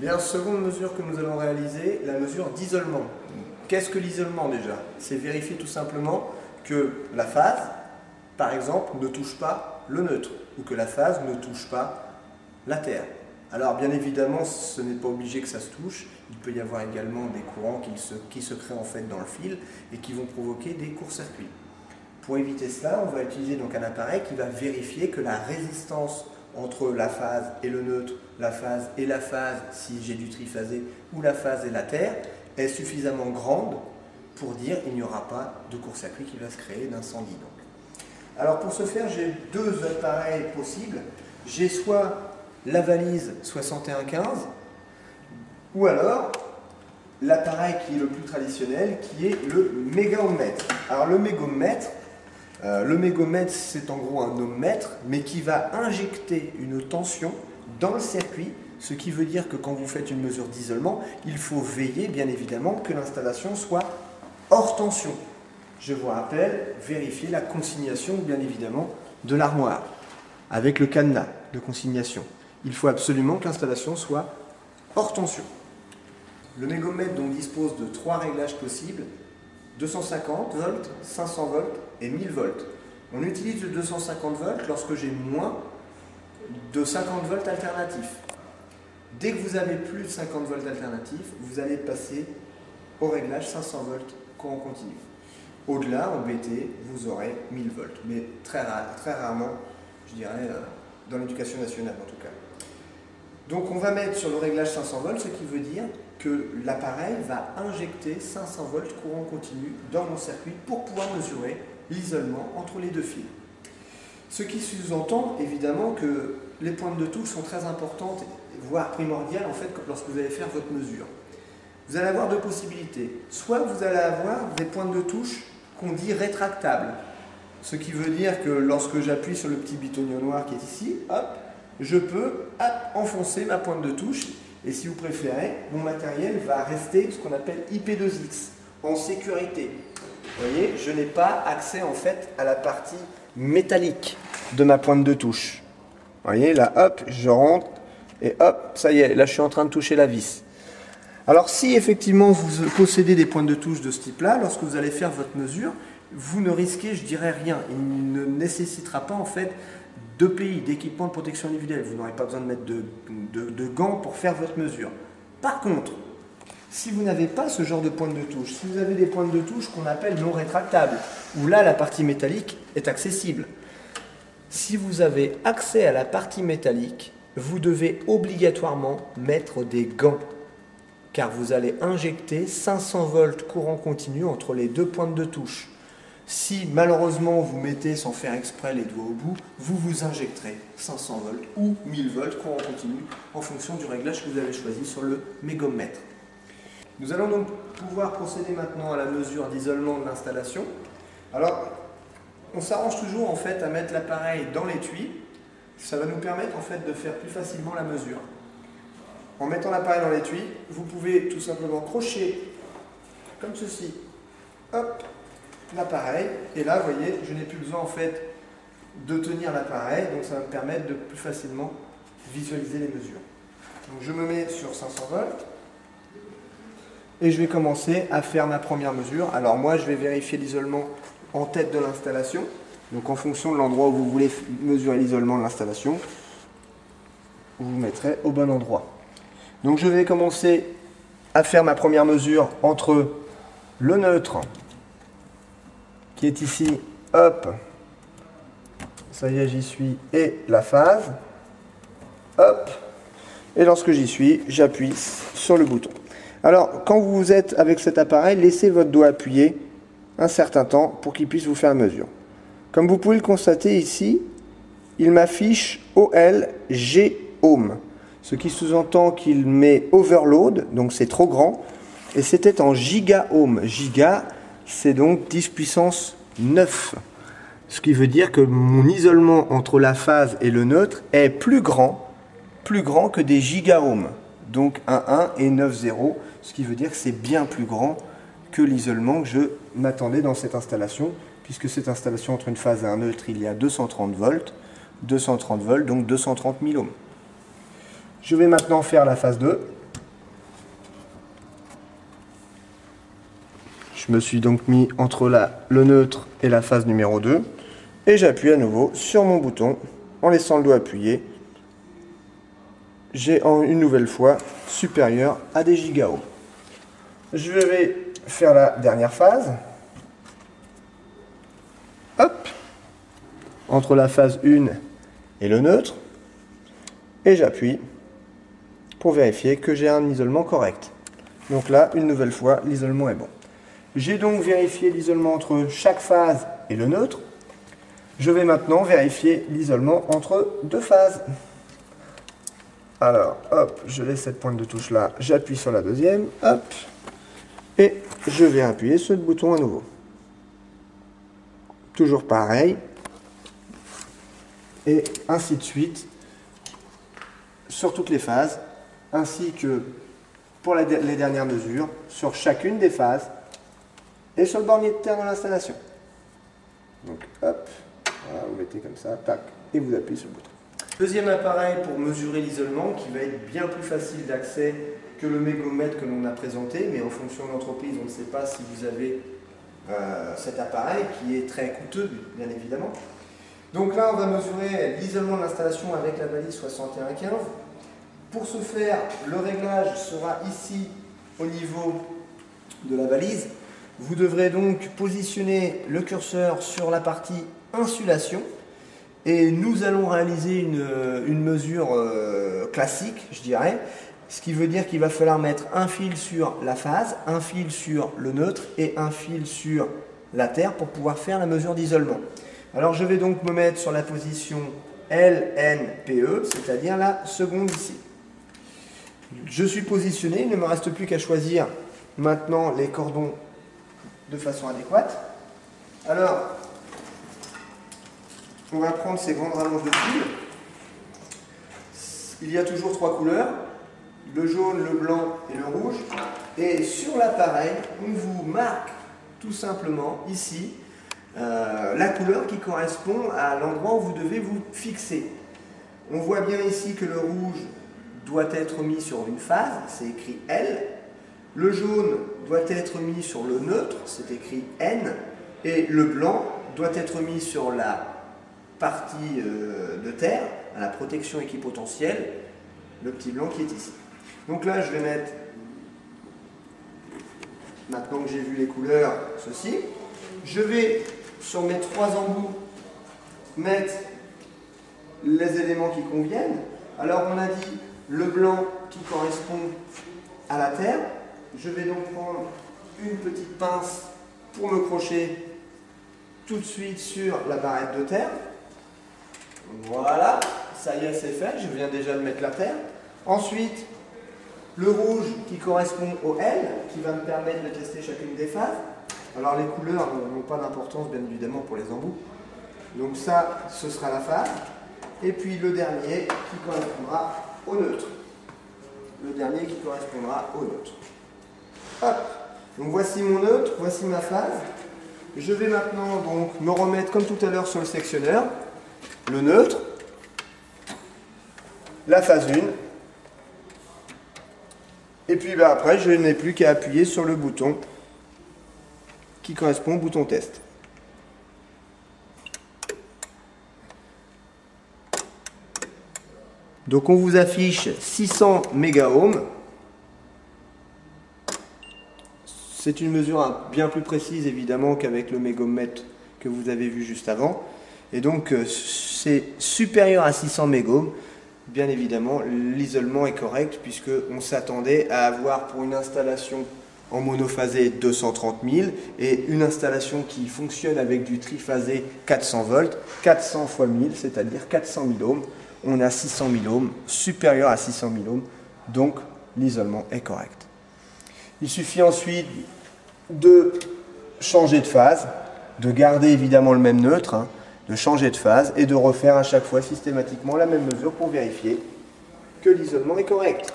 Bien, seconde mesure que nous allons réaliser, la mesure d'isolement. Qu'est-ce que l'isolement déjà? C'est vérifier tout simplement que la phase, par exemple, ne touche pas le neutre, ou que la phase ne touche pas la Terre. Alors bien évidemment, ce n'est pas obligé que ça se touche, il peut y avoir également des courants qui se, créent en fait dans le fil et qui vont provoquer des courts-circuits. Pour éviter cela, on va utiliser donc un appareil qui va vérifier que la résistance entre la phase et le neutre, la phase et la phase, si j'ai du triphasé, ou la phase et la Terre, est suffisamment grande pour dire qu'il n'y aura pas de court-circuit qui va se créer d'incendie. Alors pour ce faire, j'ai deux appareils possibles. J'ai soit la valise 6115, ou alors l'appareil qui est le plus traditionnel, qui est le mégomètre. Alors le mégomètre, euh, le mégomètre c'est en gros un ohmmètre, mais qui va injecter une tension dans le circuit, ce qui veut dire que quand vous faites une mesure d'isolement, il faut veiller bien évidemment que l'installation soit hors tension. Je vous rappelle, vérifier la consignation bien évidemment de l'armoire avec le cadenas de consignation. Il faut absolument que l'installation soit hors tension. Le mégomètre donc dispose de trois réglages possibles 250 volts, 500 volts et 1000 volts. On utilise le 250 volts lorsque j'ai moins de 50 volts alternatifs. Dès que vous avez plus de 50 volts alternatifs, vous allez passer au réglage 500 volts courant continu. Au-delà, en BT, vous aurez 1000 volts, mais très, très rarement, je dirais, euh, dans l'éducation nationale en tout cas. Donc on va mettre sur le réglage 500 volts, ce qui veut dire que l'appareil va injecter 500 volts courant continu dans mon circuit pour pouvoir mesurer l'isolement entre les deux fils. Ce qui sous-entend évidemment que les pointes de touche sont très importantes, voire primordiales en fait lorsque vous allez faire votre mesure. Vous allez avoir deux possibilités. Soit vous allez avoir des pointes de touche qu'on dit rétractables, ce qui veut dire que lorsque j'appuie sur le petit bitonio noir qui est ici, hop, je peux enfoncer ma pointe de touche et si vous préférez, mon matériel va rester ce qu'on appelle IP2X, en sécurité. Vous voyez, je n'ai pas accès en fait à la partie métallique de ma pointe de touche. Vous voyez, là, hop, je rentre et hop, ça y est, là je suis en train de toucher la vis. Alors si effectivement vous possédez des pointes de touche de ce type-là, lorsque vous allez faire votre mesure, vous ne risquez, je dirais, rien. Il ne nécessitera pas en fait deux pays d'équipement de protection individuelle. Vous n'aurez pas besoin de mettre de, gants pour faire votre mesure. Par contre, si vous n'avez pas ce genre de pointe de touche, si vous avez des pointes de touche qu'on appelle non rétractables, où là la partie métallique est accessible, si vous avez accès à la partie métallique, vous devez obligatoirement mettre des gants, car vous allez injecter 500 volts courant continu entre les deux pointes de touche. Si malheureusement vous mettez sans faire exprès les doigts au bout, vous vous injecterez 500 volts ou 1000 volts courant continu en fonction du réglage que vous avez choisi sur le mégomètre. Nous allons donc pouvoir procéder maintenant à la mesure d'isolement de l'installation. Alors, on s'arrange toujours en fait à mettre l'appareil dans l'étui. Ça va nous permettre en fait de faire plus facilement la mesure. En mettant l'appareil dans l'étui, vous pouvez tout simplement crocher comme ceci. Hop, l'appareil. Et là, vous voyez, je n'ai plus besoin en fait de tenir l'appareil, donc ça va me permettre de plus facilement visualiser les mesures. Donc je me mets sur 500 volts et je vais commencer à faire ma première mesure. Alors moi, je vais vérifier l'isolement en tête de l'installation. Donc en fonction de l'endroit où vous voulez mesurer l'isolement de l'installation, vous vous mettrez au bon endroit. Donc je vais commencer à faire ma première mesure entre le neutre est ici, hop, ça y est, j'y suis, et la phase, hop, et lorsque j'y suis, j'appuie sur le bouton. Alors, quand vous êtes avec cet appareil, laissez votre doigt appuyé un certain temps pour qu'il puisse vous faire mesure. Comme vous pouvez le constater ici, il m'affiche OL G ohm, ce qui sous-entend qu'il met overload, donc c'est trop grand, et c'était en giga ohm. Giga, c'est donc 10 puissance 9. Ce qui veut dire que mon isolement entre la phase et le neutre est plus grand, plus grand que des gigaohms. Donc 1,1 et 9,0, ce qui veut dire que c'est bien plus grand que l'isolement que je m'attendais dans cette installation, puisque cette installation entre une phase et un neutre, il y a 230 volts, 230 volts, donc 230 000 ohms. Je vais maintenant faire la phase 2. Je me suis donc mis entre le neutre et la phase numéro 2. Et j'appuie à nouveau sur mon bouton en laissant le doigt appuyé. J'ai une nouvelle fois supérieur à des gigaohms. Je vais faire la dernière phase. Hop Entre la phase 1 et le neutre. Et j'appuie pour vérifier que j'ai un isolement correct. Donc là, une nouvelle fois, l'isolement est bon. J'ai donc vérifié l'isolement entre chaque phase et le neutre. Je vais maintenant vérifier l'isolement entre deux phases. Alors, hop, je laisse cette pointe de touche là, j'appuie sur la deuxième, hop, et je vais appuyer ce bouton à nouveau. Toujours pareil, et ainsi de suite sur toutes les phases, ainsi que pour les dernières mesures sur chacune des phases et sur le de terre de l'installation. Donc hop, vous mettez comme ça, tac, et vous appuyez sur le bouton. Deuxième appareil pour mesurer l'isolement qui va être bien plus facile d'accès que le mégomètre que l'on a présenté, mais en fonction de l'entreprise, on ne sait pas si vous avez euh, cet appareil qui est très coûteux, bien évidemment. Donc là, on va mesurer l'isolement de l'installation avec la balise 6115. Pour ce faire, le réglage sera ici au niveau de la balise. Vous devrez donc positionner le curseur sur la partie insulation et nous allons réaliser une, mesure euh, classique, je dirais, ce qui veut dire qu'il va falloir mettre un fil sur la phase, un fil sur le neutre et un fil sur la terre pour pouvoir faire la mesure d'isolement. Alors je vais donc me mettre sur la position LNPE, c'est-à-dire la seconde ici. Je suis positionné, il ne me reste plus qu'à choisir maintenant les cordons de façon adéquate. Alors, on va prendre ces grandes rallonges de fil. Il y a toujours trois couleurs, le jaune, le blanc et le rouge. Et sur l'appareil, on vous marque tout simplement ici euh, la couleur qui correspond à l'endroit où vous devez vous fixer. On voit bien ici que le rouge doit être mis sur une phase, c'est écrit L. Le jaune doit être mis sur le neutre, c'est écrit N. Et le blanc doit être mis sur la partie euh, de terre, à la protection équipotentielle, le petit blanc qui est ici. Donc là, je vais mettre, maintenant que j'ai vu les couleurs, ceci. Je vais, sur mes trois embouts, mettre les éléments qui conviennent. Alors, on a dit le blanc qui correspond à la terre. Je vais donc prendre une petite pince pour me crocher tout de suite sur la barrette de terre. Voilà, ça y est, c'est fait. Je viens déjà de mettre la terre. Ensuite, le rouge qui correspond au L, qui va me permettre de tester chacune des phases. Alors les couleurs n'ont pas d'importance, bien évidemment, pour les embouts. Donc ça, ce sera la phase. Et puis le dernier qui correspondra au neutre. Le dernier qui correspondra au neutre. Donc voici mon neutre, voici ma phase. Je vais maintenant donc me remettre comme tout à l'heure sur le sectionneur. Le neutre, la phase 1. Et puis bah, après, je n'ai plus qu'à appuyer sur le bouton qui correspond au bouton test. Donc on vous affiche 600 mégaohms. C'est une mesure bien plus précise évidemment qu'avec le mégomètre que vous avez vu juste avant. Et donc euh, c'est supérieur à 600 mégohms. Bien évidemment, l'isolement est correct puisqu'on s'attendait à avoir pour une installation en monophasé 230 000 et une installation qui fonctionne avec du triphasé 400 volts, 400 x 1000, c'est-à-dire 400 000 ohms on a 600 000 ohms, supérieur à 600 000 ohms, donc l'isolement est correct. Il suffit ensuite de changer de phase, de garder évidemment le même neutre, hein, de changer de phase et de refaire à chaque fois systématiquement la même mesure pour vérifier que l'isolement est correct.